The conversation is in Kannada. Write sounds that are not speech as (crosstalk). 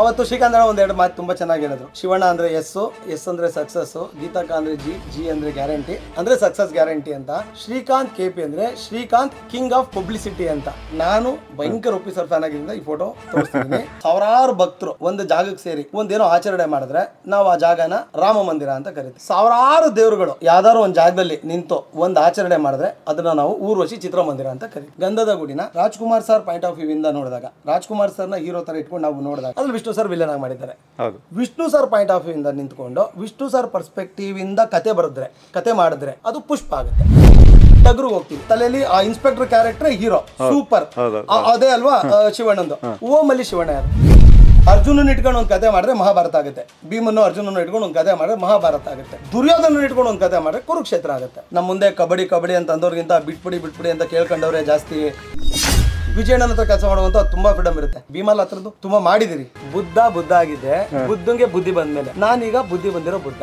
ಅವತ್ತು ಶ್ರೀಕಾಂತ್ ಒಂದು ಒಂದೆರಡು ಮಾತು ತುಂಬಾ ಚೆನ್ನಾಗಿ ಹೇಳಿದ್ರು. ಶಿವಣ್ಣ ಅಂದ್ರೆ ಎಸ್ ಎಸ್ ಅಂದ್ರೆ ಸಕ್ಸಸ್ ಗೀತಾಕ ಅಂದ್ರೆ ಜಿ ಜಿ ಅಂದ್ರೆ ಗ್ಯಾರಂಟಿ ಅಂದ್ರೆ ಸಕ್ಸಸ್ ಗ್ಯಾರಂಟಿ ಅಂತ, ಶ್ರೀಕಾಂತ್ ಕೆ ಪಿ ಅಂದ್ರೆ ಶ್ರೀಕಾಂತ್ ಕಿಂಗ್ ಆಫ್ ಪಬ್ಲಿಸಿಟಿ ಅಂತ. ನಾನು ಭಯಂಕರ ಒಪ್ಪಿಸರ್ ಫ್ಯಾನ್ ಆಗಿದ್ದರಿಂದ ಈ ಫೋಟೋ ತೋರಿಸ್ತೀನಿ (laughs) ಸಾವಿರಾರು ಭಕ್ತರು ಒಂದು ಜಾಗಕ್ಕೆ ಸೇರಿ ಒಂದೇನೋ ಆಚರಣೆ ಮಾಡಿದ್ರೆ ನಾವು ಆ ಜಾಗನ ರಾಮ ಮಂದಿರ ಅಂತ ಕರಿತೀವಿ. ಸಾವಿರಾರು ದೇವರುಗಳು ಯಾವ್ದಾದ್ರು ಒಂದು ಜಾಗದಲ್ಲಿ ನಿಂತು ಒಂದು ಆಚರಣೆ ಮಾಡಿದ್ರೆ ಅದನ್ನ ನಾವು ಊರ್ವಶಿ ಚಿತ್ರಮಂದಿರ ಅಂತ ಕರಿತೀವಿ. ಗಂಧದ ಗುಡಿನ Rajkumar sir point of view ಇಂದ ನೋಡಿದಾಗ, ರಾಜ್ಕುಮಾರ್ ಸರ್ನ ಹೀರೋ ತರ ಇಟ್ಕೊಂಡು ನಾವು ನೋಡಿದಾಗ, ಅದ್ರಲ್ಲಿ ವಿಷ್ಣು ಸರ್ ವಿಲನ್ ಆಗಿ ಮಾಡಿದ್ದಾರೆ. Vishnu sir point of view ಇಂದ ನಿಂತ್ಕೊಂಡು ವಿಷ್ಣು ಸರ್ ಪರ್ಸ್ಪೆಕ್ಟಿವ್ ಇಂದ ಕತೆ ಬರೆದ್ರೆ ಕತೆ ಮಾಡಿದ್ರೆ ಅದು ಪುಷ್ಪ ಆಗುತ್ತೆ. ಟಗರು ಹೋಗ್ತೀವಿ. ತಲೆಯಲ್ಲಿ ಆ ಇನ್ಸ್ಪೆಕ್ಟರ್ ಕ್ಯಾರೆಕ್ಟರ್ ಹೀರೋ ಸೂಪರ್ ಅದೇ ಅಲ್ವಾ ಶಿವಣ್ಣಂದು. ಓಂ ಅಲ್ಲಿ ಶಿವಣ್ಣ ಯಾರು? ಅರ್ಜುನನ್ ಇಟ್ಕೊಂಡು ಒಂದು ಕತೆ ಮಾಡಿದ್ರೆ ಮಹಾಭಾರತ ಆಗುತ್ತೆ. ಭೀಮನ್ನು ಅರ್ಜುನನ್ನು ಇಟ್ಕೊಂಡು ಒಂದು ಕತೆ ಮಾಡಿದ್ರೆ ಮಹಾಭಾರತ ಆಗುತ್ತೆ. ದುರ್ಯೋಧನ ಇಟ್ಕೊಂಡು ಒಂದು ಕತೆ ಮಾಡಿದ್ರೆ ಕುರುಕ್ಷೇತ್ರ ಆಗುತ್ತೆ. ನಮ್ಮ ಮುಂದೆ ಕಬಡ್ಡಿ ಕಬಡ್ಡಿ ಅಂತ ಅಂದವ್ರಿಗಿಂತ ಬಿಟ್ಬಿಡಿ ಬಿಟ್ಬಿಡಿ ಅಂತ ಕೇಳ್ಕೊಂಡವ್ರೆ ಜಾಸ್ತಿ. ವಿಜಯಣ್ಣನ ಹತ್ರ ಕೆಲಸ ಮಾಡುವಂತ ತುಂಬಾ ಫ್ರೀಡಮ್ ಇರುತ್ತೆ. ಭೀಮಲ್ ಹತ್ರದ್ದು? ತುಂಬಾ ಮಾಡಿದಿರಿ ಬುದ್ಧ ಬುದ್ಧ ಆಗಿದೆ. ಬುದ್ಧಂಗೆ ಬುದ್ಧಿ ಬಂದ್ಮೇಲೆ. ನಾನೀಗ ಬುದ್ಧಿ ಬಂದಿರೋ ಬುದ್ಧ.